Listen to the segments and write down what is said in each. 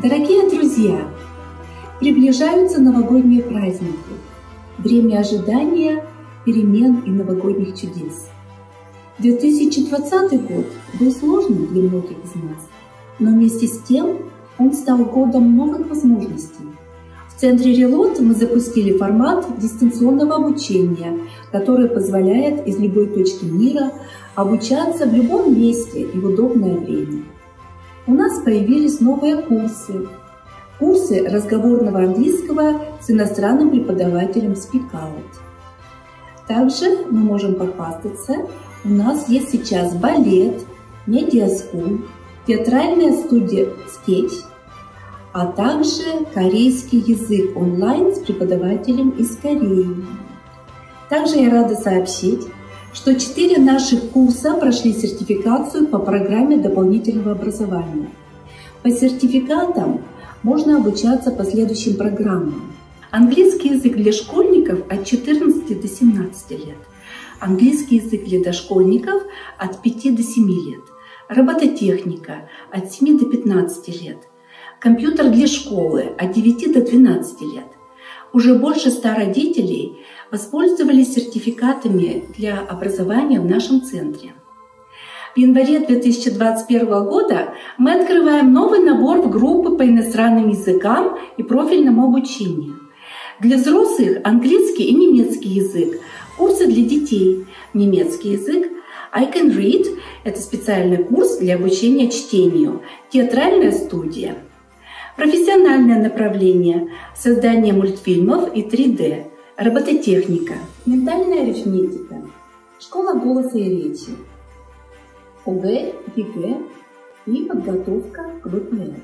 Дорогие друзья, приближаются новогодние праздники, время ожидания перемен и новогодних чудес. 2020 год был сложным для многих из нас, но вместе с тем он стал годом новых возможностей. В центре Релот мы запустили формат дистанционного обучения, который позволяет из любой точки мира обучаться в любом месте и в удобное время. У нас появились новые курсы. Курсы разговорного английского с иностранным преподавателем Speak. Также мы можем похвастаться, у нас есть сейчас балет, Media School, театральная студия «Скетч», а также корейский язык онлайн с преподавателем из Кореи. Также я рада сообщить, что четыре наших курса прошли сертификацию по программе дополнительного образования. По сертификатам можно обучаться по следующим программам. Английский язык для школьников от 14 до 17 лет. Английский язык для дошкольников от 5 до 7 лет. Робототехника от 7 до 15 лет компьютер для школы от 9 до 12 лет. Уже больше 100 родителей воспользовались сертификатами для образования в нашем центре. В январе 2021 года мы открываем новый набор в группы по иностранным языкам и профильному обучению. Для взрослых английский и немецкий язык, курсы для детей, немецкий язык, I Can Read – это специальный курс для обучения чтению, театральная студия – профессиональное направление – создание мультфильмов и 3D, робототехника, ментальная арифметика, школа голоса и речи, ОГЭ, ЕГЭ и подготовка к ВПР.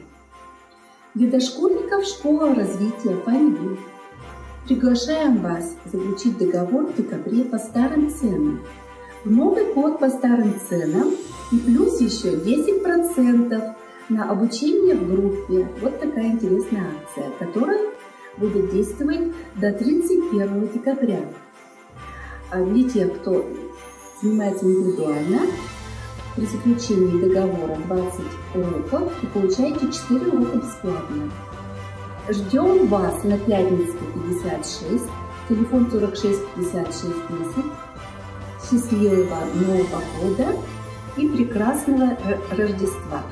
Для дошкольников школа развития Файнвью. Приглашаем вас заключить договор в декабре по старым ценам. В Новый год по старым ценам и плюс еще 10% на обучение в группе. Вот такая интересная акция, которая будет действовать до 31 декабря. А для тех, кто занимается индивидуально, при заключении договора 20 уроков вы получаете 4 урока бесплатно. Ждем вас на Пятницкой 56, телефон 46 56 10. Счастливого Нового года и прекрасного Рождества!